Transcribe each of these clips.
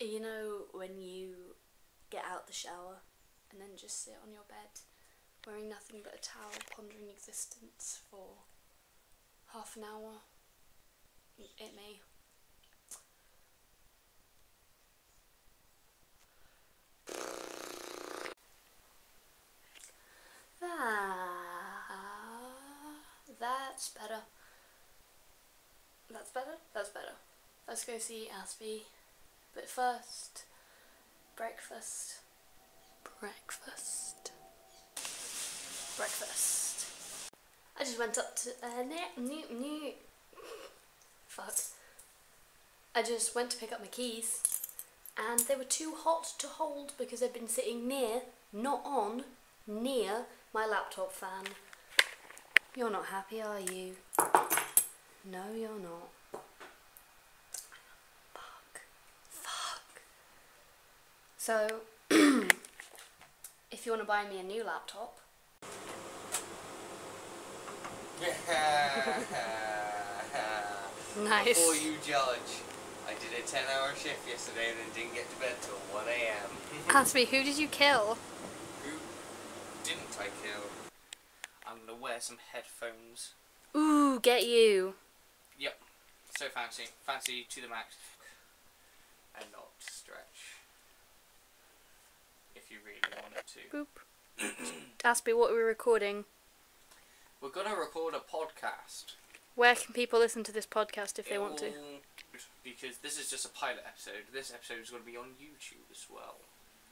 You know when you get out the shower and then just sit on your bed wearing nothing but a towel, pondering existence for half an hour? It me. Ah, that's better. That's better? That's better. Let's go see Aspey. But first, breakfast. Breakfast. Breakfast. I just went up to uh, new, new, new. Fuck. I just went to pick up my keys, and they were too hot to hold because they'd been sitting near, not on, near my laptop fan. You're not happy, are you? No, you're not. Fuck. Fuck. So, if you want to buy me a new laptop, nice. Before you judge, I did a 10 hour shift yesterday and then didn't get to bed till 1 a.m. Ask me, who did you kill? Who didn't I kill? I'm gonna wear some headphones. Ooh, get you. Yep, so fancy. Fancy to the max. And not stretch. If you really wanted to. Boop. Aspey, what are recording? We're gonna record a podcast. Where can people listen to this podcast if they want to? Because this is just a pilot episode. This episode is going to be on YouTube as well.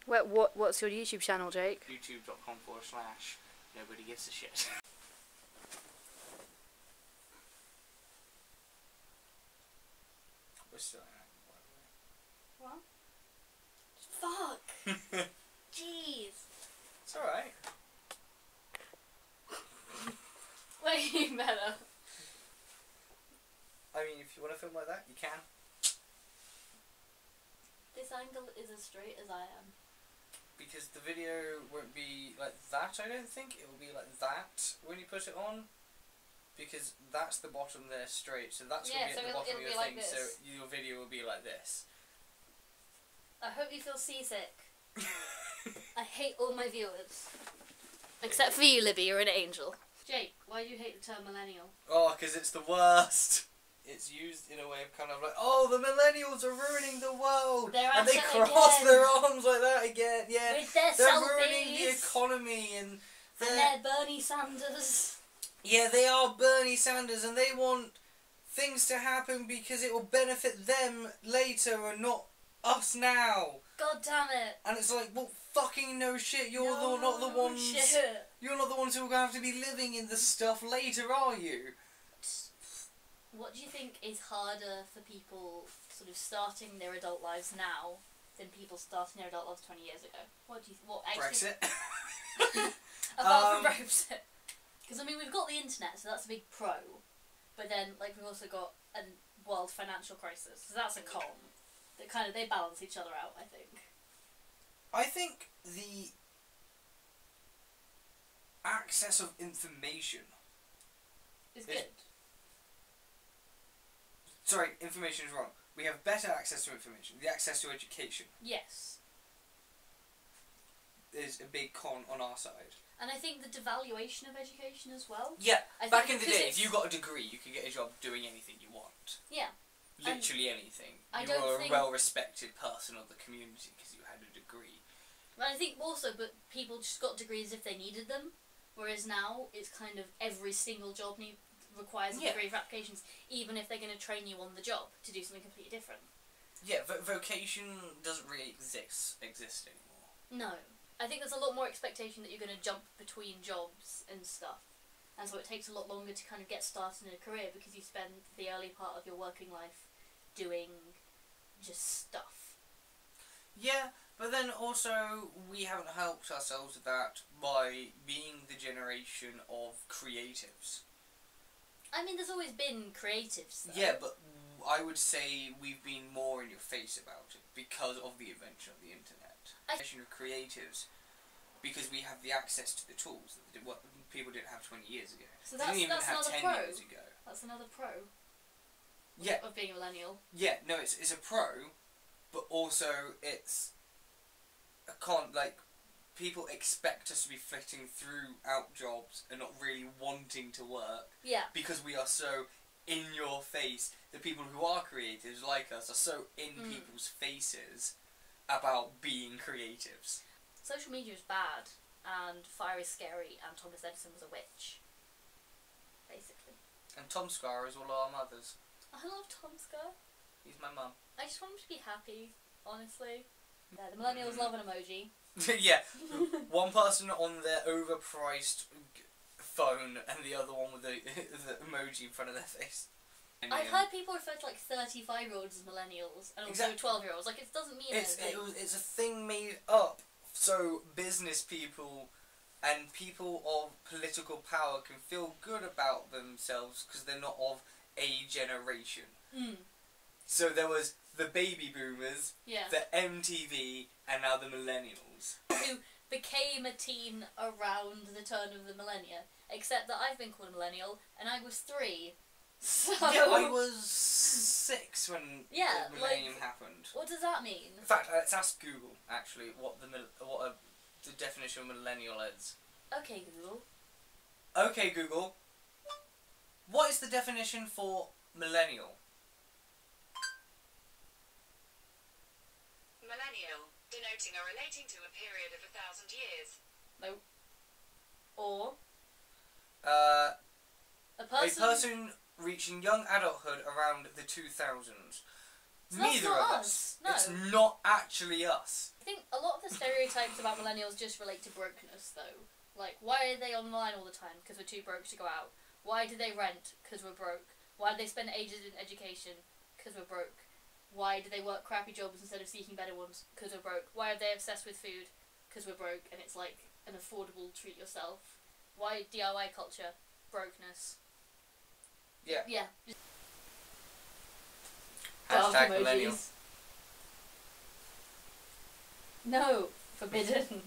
Where, what What's your YouTube channel, Jake? YouTube.com forward slash nobody gives a shit. We're still in What? Fuck. it, by Jeez. It's alright. Way better. I mean, if you want to film like that, you can. This angle is as straight as I am. Because the video won't be like that, I don't think. It will be like that when you put it on. Because that's the bottom there straight, so that's Yeah, going to so be at the bottom of your be like thing, so your video will be like this. I hope you feel seasick. I hate all my viewers. Except for you, Libby, you're an angel. Jake, why do you hate the term millennial? Oh, because it's the worst. It's used in a way of kind of like, oh, the millennials are ruining the world, They're and they cross again. their arms like that again. Yeah, With their they're ruining the economy, and And they're they're Bernie Sanders. yeah, they are Bernie Sanders, and they want things to happen because it will benefit them later and not us now. God damn it. And it's like, well, fucking no shit. You're No the, not the ones. Shit. You're not the ones who are going to have to be living in this stuff later, are you? What do you think is harder for people sort of starting their adult lives now than people starting their adult lives 20 years ago? What do you what actually Brexit. apart Um, from Brexit? Because I mean we've got the internet, so that's a big pro. But then like we've also got a world financial crisis, so that's a con. They kind of they balance each other out, I think. I think the access of information. is, It's- good. Sorry, information is wrong. We have better access to information. The access to education Yes. is a big con on our side. And I think the devaluation of education as well. Yeah, I back think in the because day, it's- if you got a degree, you could get a job doing anything you want. Yeah. Literally anything. I you don't were a think- well-respected person of the community because you had a degree. But I think also, but people just got degrees if they needed them, whereas now it's kind of every single job need, requires a Yeah. degree for applications, even if they're going to train you on the job to do something completely different. Yeah, vo- vocation doesn't really exist exist anymore. No, I think there's a lot more expectation that you're going to jump between jobs and stuff, and so it takes a lot longer to kind of get started in a career because you spend the early part of your working life doing just stuff. Yeah, but then also we haven't helped ourselves with that by being the generation of creatives. I mean, there's always been creatives. Though. Yeah, but I would say we've been more in your face about it because of the invention of the internet. I- Generation of creatives, because we have the access to the tools that what people didn't have 20 years ago. So They that's didn't even that's have another 10 pro. years ago. That's another pro Yeah, of being a millennial. yeah, no, it's, it's a pro, but also it's a con like people expect us to be flitting through out jobs and not really wanting to work Yeah. because we are so in your face. The people who are creatives like us are so in Mm. people's faces about being creatives. Social media is bad, and fire is scary, and Thomas Edison was a witch. Basically. And Tom Scott is all our mothers. I love Tom Scott. He's my mum. I just want him to be happy, honestly. Yeah, the millennials love an emoji. yeah, one person on their overpriced phone and the other one with the, the emoji in front of their face. And, I've um, heard people refer to like 35 year olds as millennials and also 12 year olds. Like, it doesn't mean it's anything. it was, it's a thing made up so business people and people of political power can feel good about themselves because they're not of a generation. Mm, So there was the baby boomers, yeah. the MTV, and now the millennials. Who became a teen around the turn of the millennia. Except that I've been called a millennial and I was three. So. Yeah, I was six when Yeah, the millennium like- happened. What does that mean? In fact, let's ask Google actually what the what a, the definition of millennial is. Okay, Google. Okay, Google. What is the definition for millennial? Millennial, denoting or relating to a period of a thousand years. Or Uh, a person. a person reaching young adulthood around the 2000s. So that's Neither not of us, us. no. It's not actually us. I think a lot of the stereotypes about millennials just relate to brokenness, though. Like, why are they online all the time? Because we're too broke to go out. Why do they rent? Because we're broke. Why do they spend ages in education? Because we're broke. Why do they work crappy jobs instead of seeking better ones? Because we're broke. Why are they obsessed with food? Because we're broke and it's like an affordable treat yourself. Why DIY culture? Brokenness. Yeah. Yeah. Hashtag Dark millennial. No, forbidden.